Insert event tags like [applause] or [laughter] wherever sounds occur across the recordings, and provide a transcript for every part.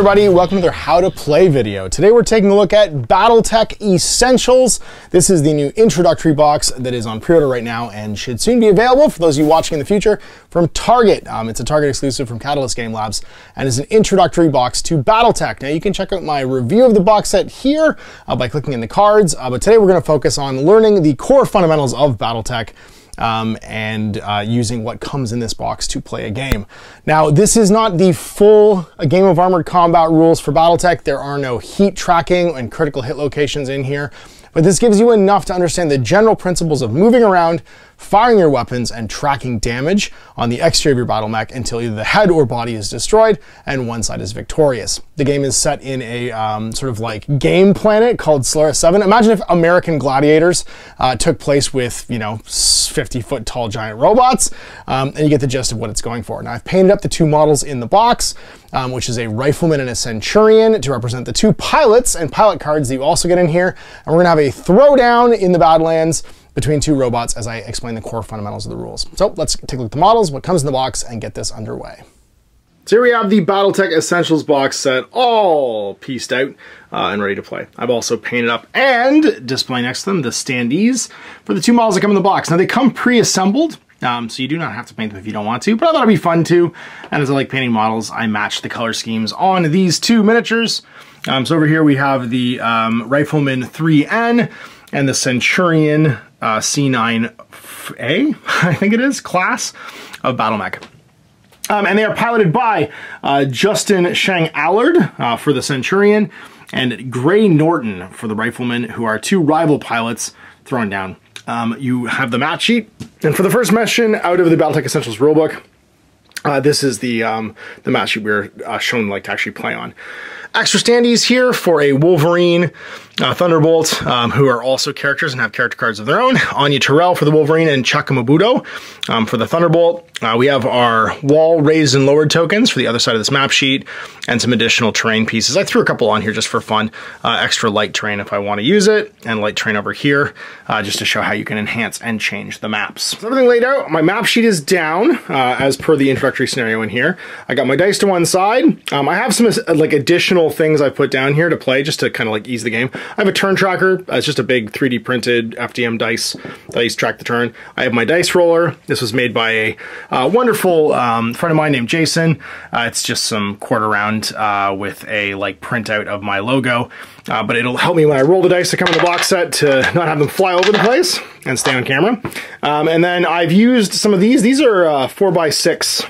everybody, welcome to their how to play video. Today we're taking a look at Battletech Essentials. This is the new introductory box that is on pre-order right now and should soon be available for those of you watching in the future from Target. Um, it's a Target exclusive from Catalyst Game Labs and is an introductory box to Battletech. Now you can check out my review of the box set here uh, by clicking in the cards, uh, but today we're going to focus on learning the core fundamentals of Battletech um, and uh, using what comes in this box to play a game. Now, this is not the full Game of Armored Combat rules for Battletech. There are no heat tracking and critical hit locations in here, but this gives you enough to understand the general principles of moving around, firing your weapons, and tracking damage on the exterior of your battle mech until either the head or body is destroyed and one side is victorious. The game is set in a um, sort of like game planet called Solaris 7. Imagine if American Gladiators uh, took place with, you know, 50 foot tall giant robots, um, and you get the gist of what it's going for. Now, I've painted up the two models in the box, um, which is a rifleman and a centurion to represent the two pilots and pilot cards that you also get in here. And we're gonna have a throwdown in the Badlands between two robots as I explain the core fundamentals of the rules. So let's take a look at the models, what comes in the box, and get this underway. So here we have the Battletech Essentials box set all pieced out uh, and ready to play. I've also painted up and display next to them the standees for the two models that come in the box. Now they come pre-assembled, um, so you do not have to paint them if you don't want to, but I thought it'd be fun too. And as I like painting models, I matched the color schemes on these two miniatures. Um, so over here we have the um, Rifleman 3N and the Centurion uh, C9A, [laughs] I think it is, class of battle mech. Um, and they are piloted by uh, Justin Xiang Allard uh, for the Centurion and Gray Norton for the Rifleman, who are two rival pilots thrown down. Um, you have the match sheet, and for the first mission out of the Battletech Essentials rulebook, uh, this is the um, the match sheet we're uh, shown like to actually play on. Extra standees here for a Wolverine, uh, Thunderbolt, um, who are also characters and have character cards of their own. Anya Terrell for the Wolverine and Chakamabudo um, for the Thunderbolt. Uh, we have our wall raised and lowered tokens for the other side of this map sheet and some additional terrain pieces. I threw a couple on here just for fun. Uh, extra light terrain if I want to use it and light terrain over here uh, just to show how you can enhance and change the maps. So everything laid out. My map sheet is down uh, as per the introductory scenario in here. I got my dice to one side. Um, I have some uh, like additional things I put down here to play just to kind of like ease the game. I have a turn tracker. Uh, it's just a big 3D printed FDM dice that I use to track the turn. I have my dice roller. This was made by a uh, wonderful um, friend of mine named Jason. Uh, it's just some quarter round uh, with a like printout of my logo. Uh, but it'll help me when I roll the dice to come in the box set to not have them fly over the place and stay on camera. Um, and then I've used some of these. These are uh, 4x6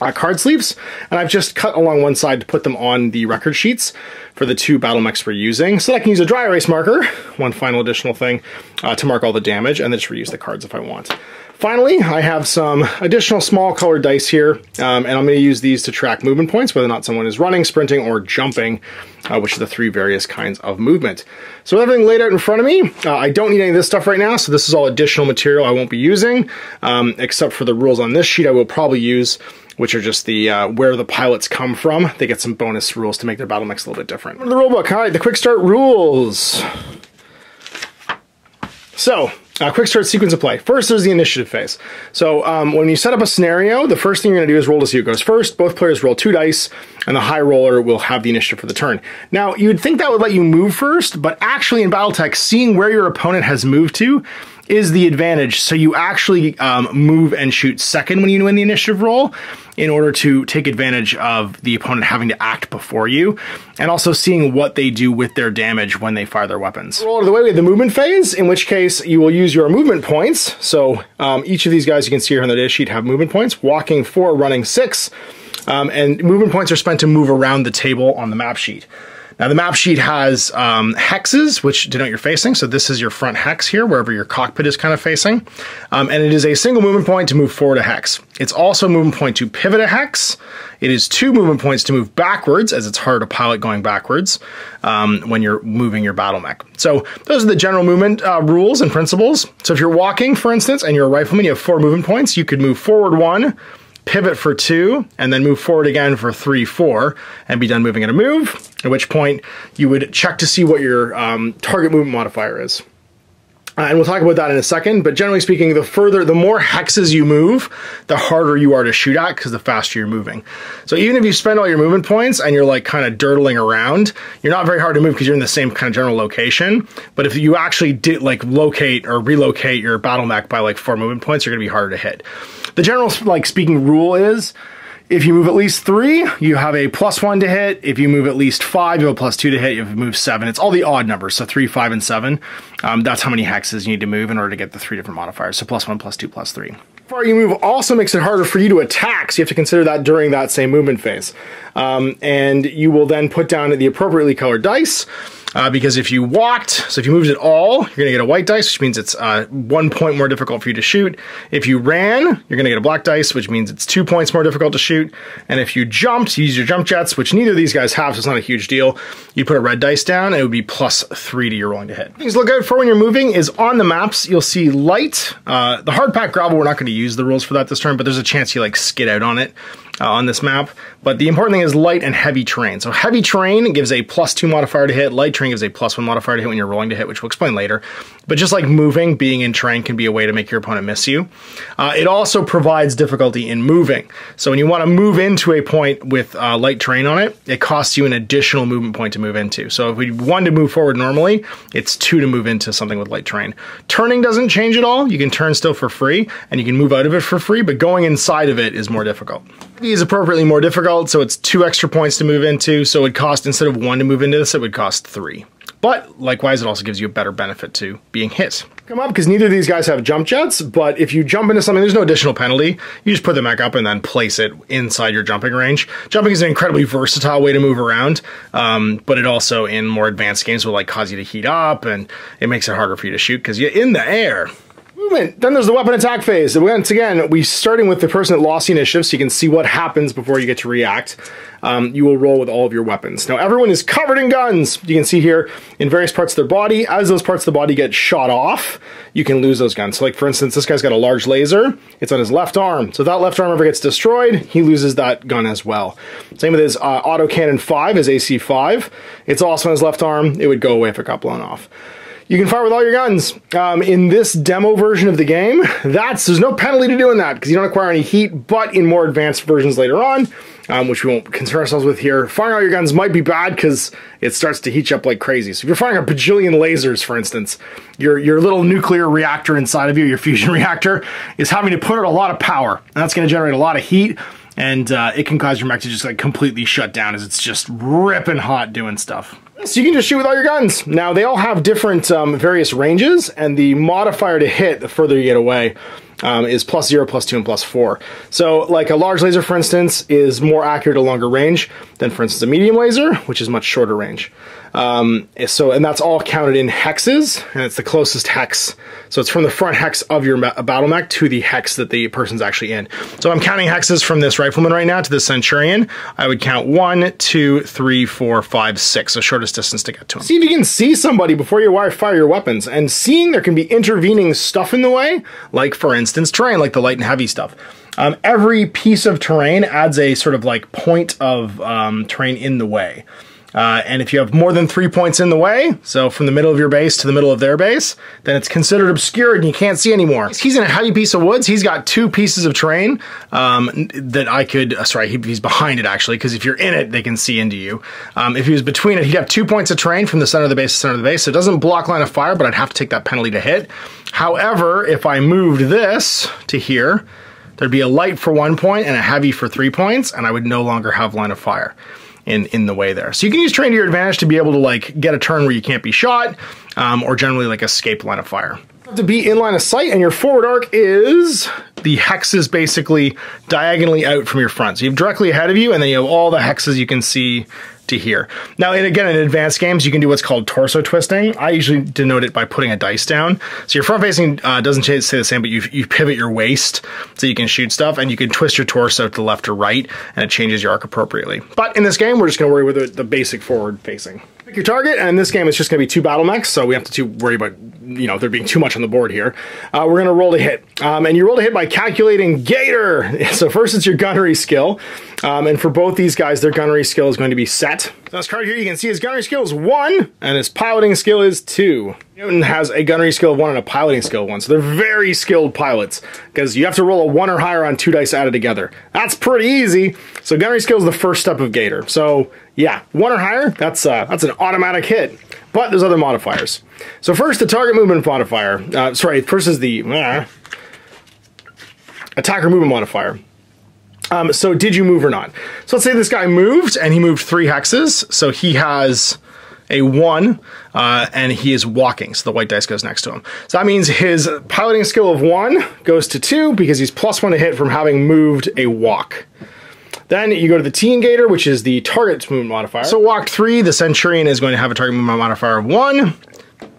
uh, card sleeves, and I've just cut along one side to put them on the record sheets for the two battle mechs we're using, so that I can use a dry erase marker, one final additional thing, uh, to mark all the damage, and then just reuse the cards if I want. Finally, I have some additional small colored dice here, um, and I'm going to use these to track movement points, whether or not someone is running, sprinting, or jumping, uh, which are the three various kinds of movement. So with everything laid out in front of me, uh, I don't need any of this stuff right now, so this is all additional material I won't be using, um, except for the rules on this sheet I will probably use which are just the uh, where the pilots come from. They get some bonus rules to make their battle mechs a little bit different. The rulebook, all right, the quick start rules. So, uh, quick start sequence of play. First, there's the initiative phase. So um, when you set up a scenario, the first thing you're going to do is roll to see who goes first. Both players roll two dice, and the high roller will have the initiative for the turn. Now, you'd think that would let you move first, but actually in Battletech, seeing where your opponent has moved to is the advantage. So you actually um, move and shoot second when you win the initiative roll in order to take advantage of the opponent having to act before you, and also seeing what they do with their damage when they fire their weapons. Roll out of the way, we have the movement phase, in which case you will use your movement points. So um, each of these guys you can see here on the dish sheet have movement points, walking four, running six, um, and movement points are spent to move around the table on the map sheet. Now the map sheet has um, hexes, which denote you're facing. So this is your front hex here, wherever your cockpit is kind of facing. Um, and it is a single movement point to move forward a hex. It's also a movement point to pivot a hex. It is two movement points to move backwards, as it's harder to pilot going backwards um, when you're moving your battle mech. So those are the general movement uh, rules and principles. So if you're walking, for instance, and you're a rifleman, you have four movement points. You could move forward one, pivot for two, and then move forward again for three, four, and be done moving at a move, at which point you would check to see what your um, target movement modifier is. Uh, and we'll talk about that in a second, but generally speaking, the further, the more hexes you move, the harder you are to shoot at because the faster you're moving. So even if you spend all your movement points and you're like kind of dirtling around, you're not very hard to move because you're in the same kind of general location. But if you actually did like locate or relocate your battle mech by like four movement points, you're going to be harder to hit. The general like speaking rule is if you move at least three, you have a plus one to hit. If you move at least five, you have a plus two to hit. If you move seven, it's all the odd numbers. So three, five, and seven. Um, that's how many hexes you need to move in order to get the three different modifiers. So plus one, plus two, plus three. Far you move also makes it harder for you to attack, so you have to consider that during that same movement phase. Um, and you will then put down the appropriately colored dice. Uh, because if you walked, so if you moved at all, you're gonna get a white dice, which means it's uh, one point more difficult for you to shoot. If you ran, you're gonna get a black dice, which means it's two points more difficult to shoot. And if you jumped, you use your jump jets, which neither of these guys have, so it's not a huge deal. You put a red dice down, it would be plus three to your rolling to hit. Things to look out for when you're moving is on the maps, you'll see light. Uh, the hard pack gravel, we're not gonna use the rules for that this turn, but there's a chance you like skid out on it uh, on this map. But the important thing is light and heavy terrain. So heavy terrain gives a plus two modifier to hit. Light terrain gives a plus one modifier to hit when you're rolling to hit, which we'll explain later. But just like moving, being in terrain can be a way to make your opponent miss you. Uh, it also provides difficulty in moving. So when you want to move into a point with uh, light terrain on it, it costs you an additional movement point to move into. So if we want to move forward normally, it's two to move into something with light terrain. Turning doesn't change at all. You can turn still for free, and you can move out of it for free, but going inside of it is more difficult is appropriately more difficult, so it's two extra points to move into, so it would cost, instead of one to move into this, it would cost three. But likewise, it also gives you a better benefit to being hit. Come up, because neither of these guys have jump jets, but if you jump into something, there's no additional penalty. You just put them back up and then place it inside your jumping range. Jumping is an incredibly versatile way to move around, um, but it also, in more advanced games, will like cause you to heat up, and it makes it harder for you to shoot, because you're in the air movement. Then there's the weapon attack phase. Once again, we starting with the person that lost the initiative, so you can see what happens before you get to react. Um, you will roll with all of your weapons. Now everyone is covered in guns. You can see here in various parts of their body. As those parts of the body get shot off, you can lose those guns. So like for instance, this guy's got a large laser. It's on his left arm. So if that left arm ever gets destroyed, he loses that gun as well. Same with his uh, autocannon 5, his AC5. It's also on his left arm. It would go away if it got blown off. You can fire with all your guns. Um, in this demo version of the game, that's there's no penalty to doing that because you don't acquire any heat, but in more advanced versions later on, um, which we won't concern ourselves with here, firing all your guns might be bad because it starts to heat you up like crazy. So if you're firing a bajillion lasers, for instance, your, your little nuclear reactor inside of you, your fusion [laughs] reactor, is having to put out a lot of power. And that's going to generate a lot of heat, and uh, it can cause your mech to just like completely shut down as it's just ripping hot doing stuff. So you can just shoot with all your guns. Now, they all have different um, various ranges, and the modifier to hit the further you get away um, is plus zero, plus two, and plus four. So like a large laser, for instance, is more accurate at longer range than, for instance, a medium laser, which is much shorter range. Um, so, and that's all counted in hexes, and it's the closest hex. So it's from the front hex of your battle mech to the hex that the person's actually in. So I'm counting hexes from this rifleman right now to the centurion. I would count one, two, three, four, five, six, the shortest distance to get to him. See if you can see somebody before you fire your weapons, and seeing there can be intervening stuff in the way, like for instance terrain, like the light and heavy stuff. Um, every piece of terrain adds a sort of like point of um, terrain in the way. Uh, and if you have more than three points in the way, so from the middle of your base to the middle of their base, then it's considered obscured and you can't see anymore. He's in a heavy piece of woods. He's got two pieces of terrain um, that I could, uh, sorry, he, he's behind it actually, because if you're in it, they can see into you. Um, if he was between it, he'd have two points of terrain from the center of the base to the center of the base. So it doesn't block line of fire, but I'd have to take that penalty to hit. However, if I moved this to here, there'd be a light for one point and a heavy for three points, and I would no longer have line of fire in, in the way there. So you can use terrain to your advantage to be able to like get a turn where you can't be shot um, or generally like escape line of fire. To be in line of sight and your forward arc is the hexes basically diagonally out from your front. So you have directly ahead of you and then you have all the hexes you can see to here. Now, and again, in advanced games, you can do what's called torso twisting. I usually denote it by putting a dice down. So your front facing uh, doesn't say the same, but you, you pivot your waist so you can shoot stuff, and you can twist your torso to the left or right, and it changes your arc appropriately. But in this game, we're just going to worry with the, the basic forward facing. Pick your target, and in this game, it's just going to be two battle mechs, so we have to worry about, you know, there being too much on the board here. Uh, we're going to roll to hit. Um, and you roll to hit by calculating Gator. [laughs] So first, it's your gunnery skill. Um, and for both these guys, their gunnery skill is going to be set. So this card here, you can see his gunnery skill is one, and his piloting skill is two. Newton has a gunnery skill of one and a piloting skill of one, so they're very skilled pilots, because you have to roll a one or higher on two dice added together. That's pretty easy. So gunnery skill is the first step of Gator. So yeah, one or higher, that's uh, that's an automatic hit. But there's other modifiers. So first, the target movement modifier. Uh, sorry, first is the uh, attacker movement modifier. Um, so did you move or not? So let's say this guy moved and he moved three hexes. So he has a one uh, and he is walking. So the white dice goes next to him. So that means his piloting skill of one goes to two because he's plus one to hit from having moved a walk. Then you go to the Teen Gator, which is the target movement modifier. So walk three, the Centurion is going to have a target movement modifier of one.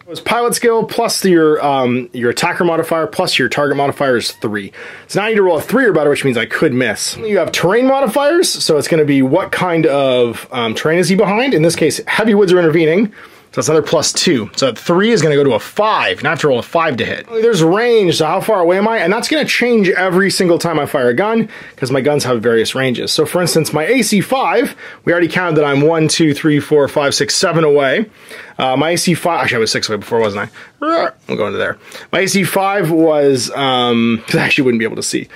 Was pilot skill plus your um, your attacker modifier plus your target modifier is three. So now I need to roll a three or better, which means I could miss. You have terrain modifiers, so it's going to be what kind of um, terrain is he behind? In this case, heavy woods are intervening. So that's another plus two. So three is going to go to a five. Now I have to roll a five to hit. There's range, so how far away am I? And that's going to change every single time I fire a gun because my guns have various ranges. So for instance, my AC five, we already counted that I'm one, two, three, four, five, six, seven away. Uh, my AC five, actually I was six away before, wasn't I? We'll go into there. My AC five was, um, [laughs] I actually wouldn't be able to see,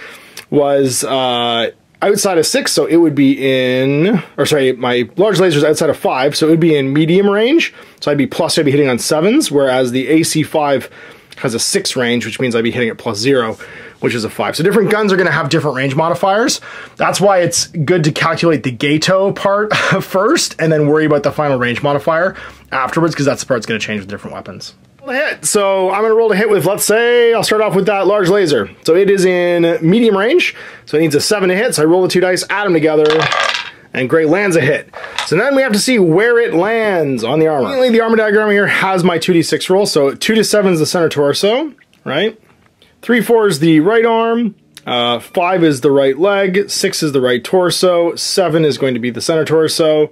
was, uh, outside of six, so it would be in, or sorry, my large laser is outside of five, so it would be in medium range. So I'd be plus, I'd be hitting on sevens, whereas the AC5 has a six range, which means I'd be hitting at plus zero, which is a five. So different guns are gonna have different range modifiers. That's why it's good to calculate the Gator part [laughs] first and then worry about the final range modifier afterwards, because that's the part that's gonna change with different weapons hit. So I'm gonna roll to hit with, let's say, I'll start off with that large laser. So it is in medium range, so it needs a seven to hit. So I roll the two dice, add them together, and Gray lands a hit. So then we have to see where it lands on the armor. Mainly the armor diagram here has my 2d6 roll. So 2 to 7 is the center torso, right? 3, 4 is the right arm. Uh, 5 is the right leg. 6 is the right torso. 7 is going to be the center torso.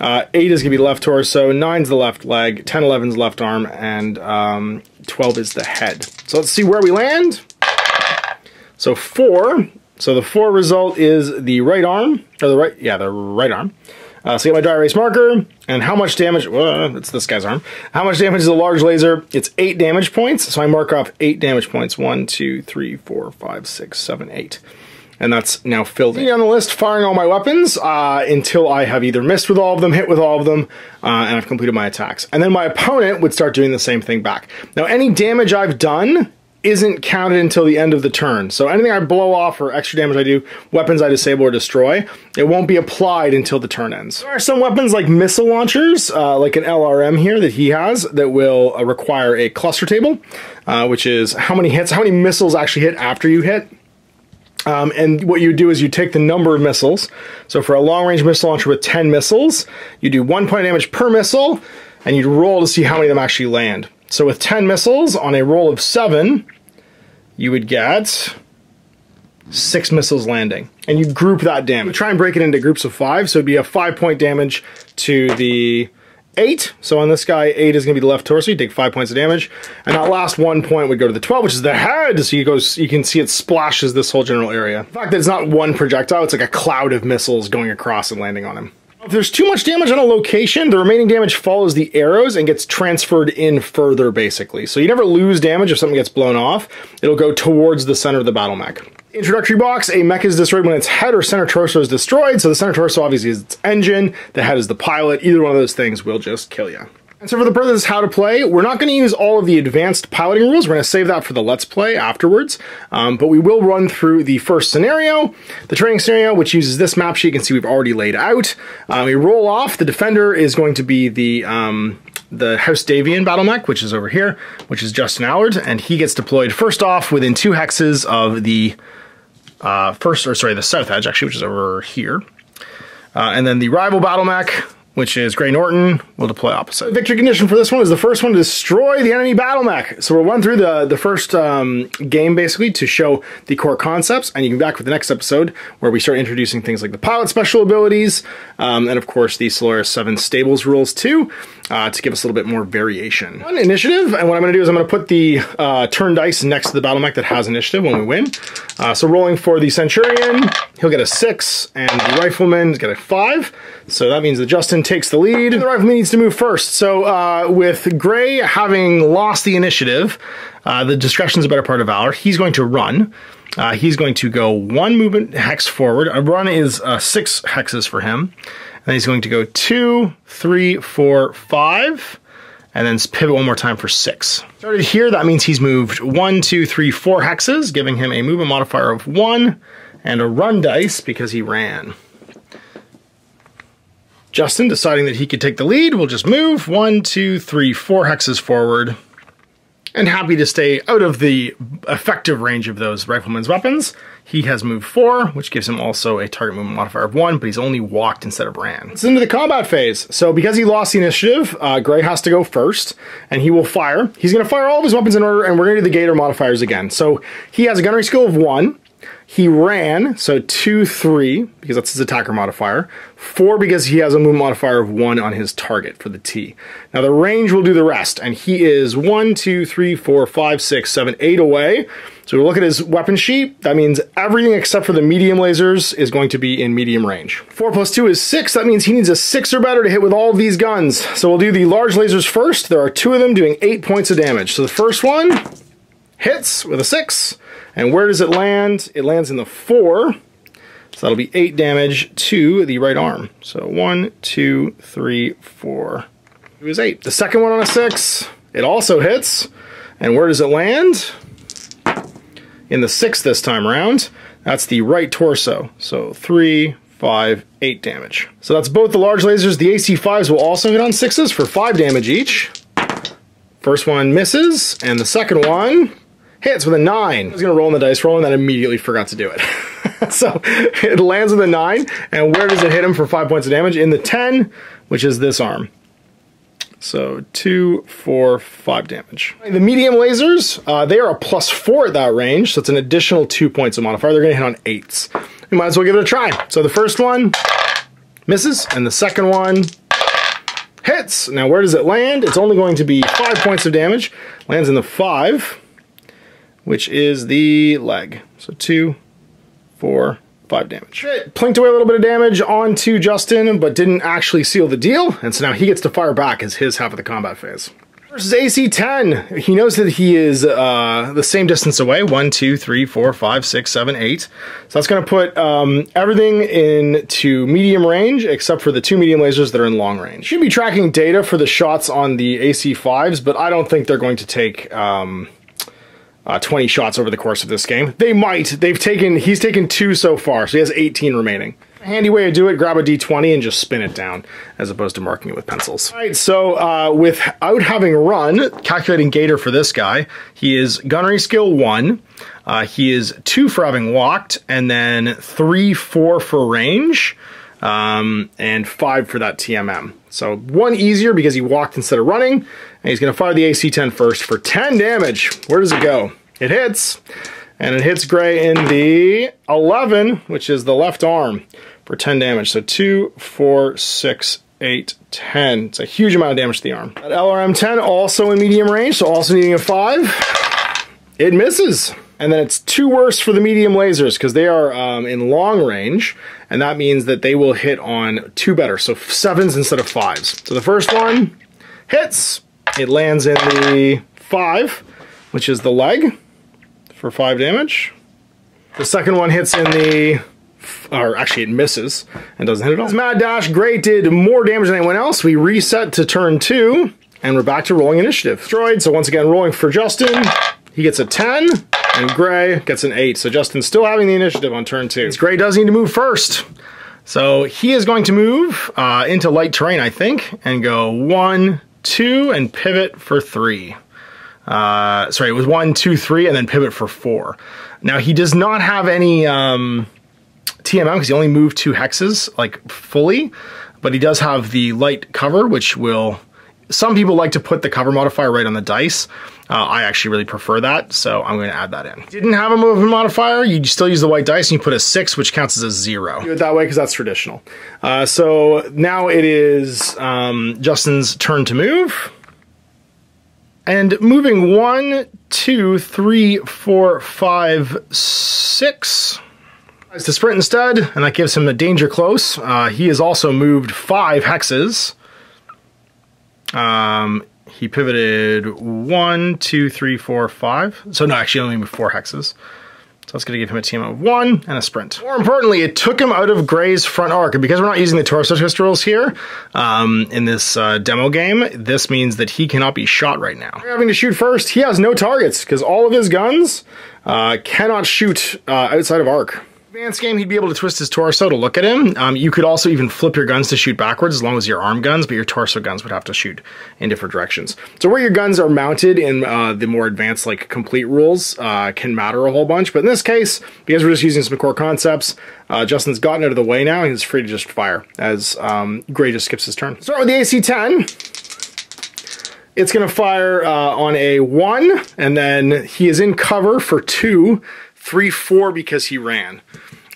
Uh, 8 is going to be left torso, 9 is the left leg, 10, 11 is left arm, and um, 12 is the head. So let's see where we land. So 4, so the 4 result is the right arm, or the right, yeah, the right arm. Uh, so get my dry erase marker, and how much damage, well, it's this guy's arm. How much damage is a large laser? It's 8 damage points, so I mark off 8 damage points. 1, 2, 3, 4, 5, 6, 7, 8 and that's now filled in. on the list, firing all my weapons uh, until I have either missed with all of them, hit with all of them, uh, and I've completed my attacks. And then my opponent would start doing the same thing back. Now, any damage I've done isn't counted until the end of the turn. So anything I blow off or extra damage I do, weapons I disable or destroy, it won't be applied until the turn ends. There are some weapons like missile launchers, uh, like an LRM here that he has, that will uh, require a cluster table, uh, which is how many hits, how many missiles actually hit after you hit. Um, and what you do is you take the number of missiles. So for a long range missile launcher with 10 missiles, you do one point of damage per missile, and you roll to see how many of them actually land. So with 10 missiles on a roll of seven, you would get six missiles landing. And you group that damage. You try and break it into groups of five, so it'd be a five point damage to the eight. So on this guy, eight is gonna be the left torso. You take five points of damage. And that last one point would go to the 12, which is the head. So you goes, you can see it splashes this whole general area. The fact that it's not one projectile, it's like a cloud of missiles going across and landing on him. If there's too much damage on a location, the remaining damage follows the arrows and gets transferred in further, basically. So you never lose damage if something gets blown off. It'll go towards the center of the battle mech. Introductory box, a mech is destroyed when its head or center torso is destroyed. So the center torso obviously is its engine, the head is the pilot. Either one of those things will just kill you. And so for the purpose of how to play, we're not going to use all of the advanced piloting rules. We're going to save that for the Let's Play afterwards. Um, but we will run through the first scenario, the training scenario, which uses this map sheet. You can see we've already laid out. Uh, we roll off. The defender is going to be the um, the House Davion battle mech, which is over here, which is Justin Allard, and he gets deployed first off within two hexes of the uh, first, or sorry, the south edge actually, which is over here. Uh, and then the rival battle mech, which is Gray Norton, will deploy opposite. Victory condition for this one is the first one to destroy the enemy battle mech. So we'll run through the, the first um, game basically to show the core concepts, and you can back with the next episode where we start introducing things like the pilot special abilities, um, and of course the Solaris 7 stables rules too. uh, to give us a little bit more variation. One initiative, and what I'm going to do is I'm going to put the uh, turn dice next to the battle mech that has initiative when we win. Uh, so rolling for the Centurion, he'll get a six, and the Rifleman get a five. So that means that Justin takes the lead. The Rifleman needs to move first. So uh, with Gray having lost the initiative, uh, the discretion's a better part of valor. He's going to run. Uh, he's going to go one movement hex forward. A run is uh, six hexes for him. And he's going to go two, three, four, five, and then pivot one more time for six. Started here, that means he's moved one, two, three, four hexes, giving him a movement modifier of one and a run dice because he ran. Justin, deciding that he could take the lead, will just move one, two, three, four hexes forward, and happy to stay out of the effective range of those rifleman's weapons. He has moved four, which gives him also a target movement modifier of one, but he's only walked instead of ran. It's into the combat phase. So because he lost the initiative, uh, Gray has to go first, and he will fire. He's going to fire all of his weapons in order, and we're going to do the Gator modifiers again. So he has a gunnery skill of one, he ran, so two, three, because that's his attacker modifier. Four, because he has a move modifier of one on his target for the T. Now the range will do the rest, and he is one, two, three, four, five, six, seven, eight away. So we look at his weapon sheet. That means everything except for the medium lasers is going to be in medium range. Four plus two is six. That means he needs a six or better to hit with all of these guns. So we'll do the large lasers first. There are two of them doing eight points of damage. So the first one hits with a six. And where does it land? It lands in the four. So that'll be eight damage to the right arm. So one, two, three, four. It was eight. The second one on a six, it also hits. And where does it land? In the six this time around. That's the right torso. So three, five, eight damage. So that's both the large lasers. The AC5s will also hit on sixes for five damage each. First one misses, and the second one hits with a nine. I was gonna roll in the dice roll and then immediately forgot to do it. [laughs] so it lands with a nine, and where does it hit him for five points of damage? In the 10, which is this arm. So two, four, five damage. The medium lasers, uh, they are a plus four at that range, so it's an additional two points of modifier. They're gonna hit on eights. We might as well give it a try. So the first one misses, and the second one hits. Now where does it land? It's only going to be five points of damage. Lands in the five which is the leg. So two, four, five damage. It plinked away a little bit of damage onto Justin, but didn't actually seal the deal, and so now he gets to fire back as his half of the combat phase. Versus AC-10, he knows that he is uh, the same distance away, one, two, three, four, five, six, seven, eight. So that's gonna put um, everything into medium range, except for the two medium lasers that are in long range. Should be tracking data for the shots on the AC-5s, but I don't think they're going to take um, uh, 20 shots over the course of this game. They might. They've taken, he's taken two so far, so he has 18 remaining. A handy way to do it, grab a d20 and just spin it down, as opposed to marking it with pencils. All right, so uh, without having run, calculating Gator for this guy, he is gunnery skill one, uh, he is two for having walked, and then three, four for range, um, and five for that TMM. So one easier because he walked instead of running, and he's gonna fire the AC-10 first for 10 damage. Where does it go? It hits, and it hits Gray in the 11, which is the left arm, for 10 damage. So two, four, six, eight, 10. It's a huge amount of damage to the arm. That LRM-10 also in medium range, so also needing a five. It misses. And then it's two worse for the medium lasers because they are um, in long range, and that means that they will hit on two better, so sevens instead of fives. So the first one hits, it lands in the five, which is the leg for five damage. The second one hits in the or actually it misses and doesn't hit at all. Mad Dash Great did more damage than anyone else. We reset to turn two, and we're back to rolling initiative. Destroyed, so once again rolling for Justin. He gets a 10, and Gray gets an 8. So Justin's still having the initiative on turn 2. Gray does need to move first. So he is going to move uh, into light terrain, I think, and go 1, 2, and pivot for 3. Uh, sorry, it was one, two, three, and then pivot for 4. Now he does not have any um, TMM because he only moved two hexes, like fully, but he does have the light cover, which will some people like to put the cover modifier right on the dice. Uh, I actually really prefer that, so I'm going to add that in. Didn't have a movement modifier, you still use the white dice and you put a six, which counts as a zero. Do it that way because that's traditional. Uh, so now it is um, Justin's turn to move. And moving one, two, three, four, five, six. To sprint instead, and that gives him a danger close. Uh, he has also moved five hexes. Um, he pivoted one, two, three, four, five. So no, actually only four hexes. So that's going to give him a team of one and a sprint. More importantly, it took him out of Gray's front arc. And because we're not using the torso twist here um, in this uh, demo game, this means that he cannot be shot right now. Having to shoot first, he has no targets because all of his guns uh, cannot shoot uh, outside of arc advanced game, he'd be able to twist his torso to look at him. Um, you could also even flip your guns to shoot backwards as long as your arm guns, but your torso guns would have to shoot in different directions. So where your guns are mounted in uh, the more advanced, like complete rules, uh, can matter a whole bunch. But in this case, because we're just using some core concepts, uh, Justin's gotten out of the way now. He's free to just fire as um, Gray just skips his turn. Start with the AC-10. It's going to fire uh, on a 1, and then he is in cover for 2, 3, 4 because he ran.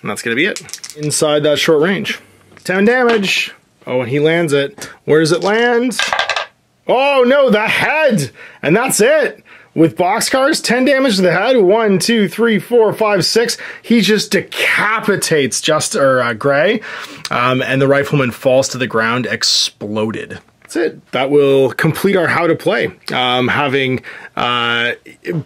And that's to be it. Inside that short range. 10 damage. Oh, and he lands it. Where does it land? Oh, no, the head! And that's it! With boxcars, 10 damage to the head. One, two, three, four, five, six. He just decapitates just or uh, Gray, um, and the rifleman falls to the ground, exploded that's it. That will complete our how to play. Um, having uh,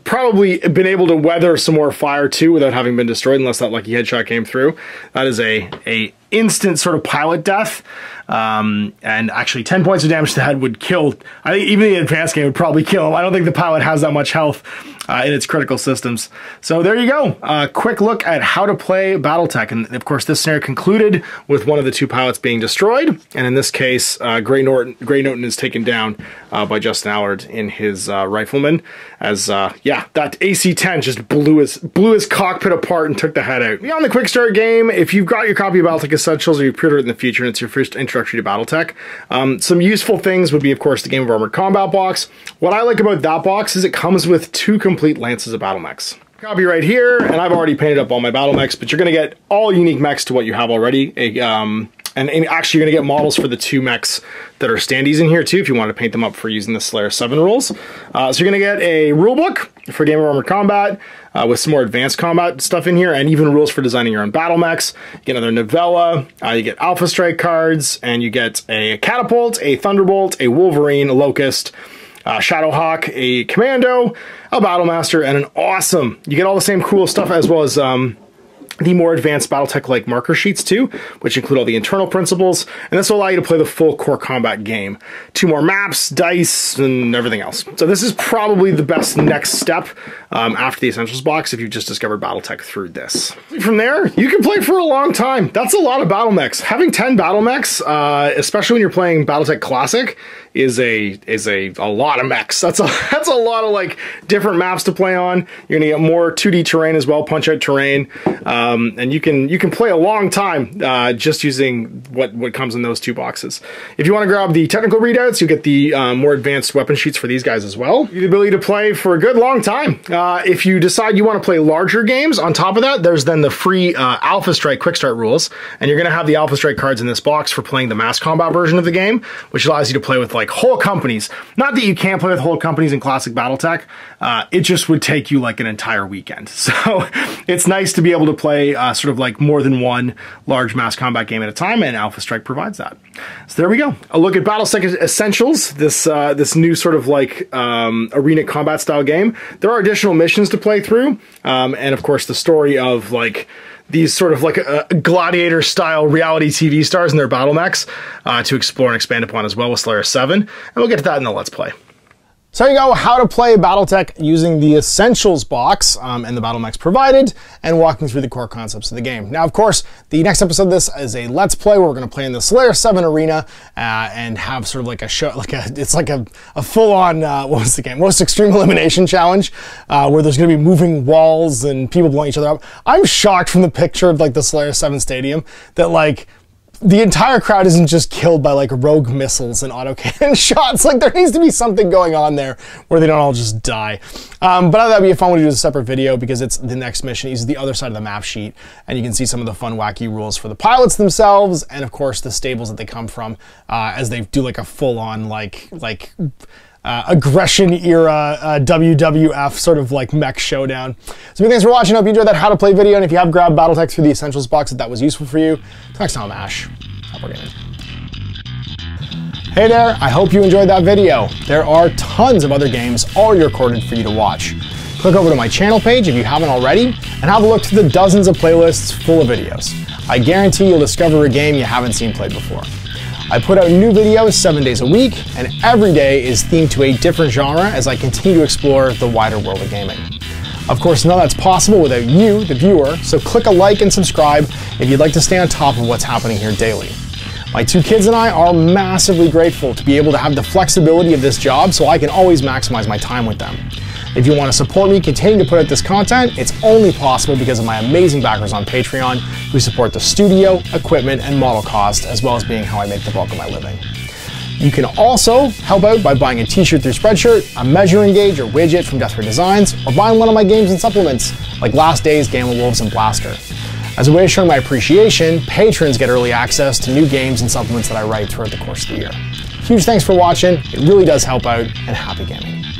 probably been able to weather some more fire too without having been destroyed, unless that lucky headshot came through. That is a a instant sort of pilot death. Um, and actually 10 points of damage to the head would kill, I think even the advanced game would probably kill him. I don't think the pilot has that much health uh, in its critical systems. So there you go. A uh, quick look at how to play Battletech. And of course, this scenario concluded with one of the two pilots being destroyed. And in this case, uh, Gray, Norton, Gray Norton is taken down uh, by Justin Allard in his uh, rifleman. As, uh, yeah, that AC-10 just blew his, blew his cockpit apart and took the head out. Beyond the quick start game, if you've got your copy of Battletech Essentials or you pre-order it in the future and it's your first introductory to Battletech, um, some useful things would be, of course, the Game of Armored Combat box. What I like about that box is it comes with two complete lances of battle mechs copy right here, and I've already painted up all my battle mechs, but you're gonna get all unique mechs to what you have already. A, um, and, and, actually you're gonna get models for the two mechs that are standees in here too, if you want to paint them up for using the Solaris 7 rules. Uh, so you're gonna get a rule book for Game of Armored Combat, uh, with some more advanced combat stuff in here, and even rules for designing your own battle mechs. You get another novella, uh, you get Alpha Strike cards, and you get a Catapult, a Thunderbolt, a Wolverine, a Locust, uh, Shadowhawk, a Commando, a Battlemaster, and an awesome. You get all the same cool stuff as well as um, the more advanced Battletech-like marker sheets too, which include all the internal principles, and this will allow you to play the full core combat game. Two more maps, dice, and everything else. So this is probably the best next step um, after the Essentials box if you've just discovered Battletech through this. From there, you can play for a long time. That's a lot of battle mechs. Having 10 battle mechs, uh, especially when you're playing Battletech Classic, is a is a, a lot of mechs. That's a [laughs] that's a lot of like different maps to play on. You're gonna get more 2D terrain as well, punch out terrain, um, and you can you can play a long time uh, just using what what comes in those two boxes. If you want to grab the technical readouts, you get the um, more advanced weapon sheets for these guys as well. The ability to play for a good long time. Uh, if you decide you want to play larger games, on top of that, there's then the free uh, Alpha Strike Quick Start rules, and you're gonna have the Alpha Strike cards in this box for playing the mass combat version of the game, which allows you to play with like like whole companies. Not that you can't play with whole companies in classic BattleTech. Uh, it just would take you like an entire weekend. [laughs] So it's nice to be able to play uh, sort of like more than one large mass combat game at a time, and Alpha Strike provides that. So there we go. A look at BattleTech Essentials, this uh, this new sort of like um, arena combat style game. There are additional missions to play through, um, and of course the story of like these sort of like a gladiator style reality TV stars and their battle mechs uh, to explore and expand upon as well with Solaris 7. And we'll get to that in the Let's Play. So you go, how to play Battletech using the Essentials box um, and the battle mechs provided, and walking through the core concepts of the game. Now, of course, the next episode of this is a Let's Play where we're going to play in the Solaris 7 arena uh, and have sort of like a show, [laughs] like a, it's like a, a full-on, uh, [laughs] what was the game? Most Extreme Elimination Challenge, uh, where there's going to be moving walls and people blowing each other up. I'm shocked from the picture of like the Solaris 7 stadium that like the entire crowd isn't just killed by like rogue missiles and autocannon [laughs] shots. Like there needs to be something going on there where they don't all just die. Um, but I thought that'd be a fun one to do a separate video because it's the next mission. It's the other side of the map sheet, and you can see some of the fun, wacky rules for the pilots themselves, and of course the stables that they come from, uh, as they do like a full-on like like uh, aggression era uh, WWF sort of like mech showdown. So thanks for watching. I hope you enjoyed that how to play video. And if you have grabbed Battletech through the Essentials box, if that was useful for you, next time, Ash. Hey there, I hope you enjoyed that video. There are tons of other games already recorded for you to watch. Click over to my channel page if you haven't already, and have a look to the dozens of playlists full of videos. I guarantee you'll discover a game you haven't seen played before. I put out new videos seven days a week, and every day is themed to a different genre as I continue to explore the wider world of gaming. Of course, none of that's possible without you, the viewer, so click a like and subscribe if you'd like to stay on top of what's happening here daily. My two kids and I are massively grateful to be able to have the flexibility of this job so I can always maximize my time with them. If you want to support me continue to put out this content, it's only possible because of my amazing backers on Patreon who support the studio, equipment, and model cost, as well as being how I make the bulk of my living. You can also help out by buying a t-shirt through Spreadshirt, a measuring gauge or widget from Death Ray Designs, or buying one of my games and supplements like Last Days, Gamma Wolves, and Blaster. As a way of showing my appreciation, patrons get early access to new games and supplements that I write throughout the course of the year. Huge thanks for watching, it really does help out, and happy gaming.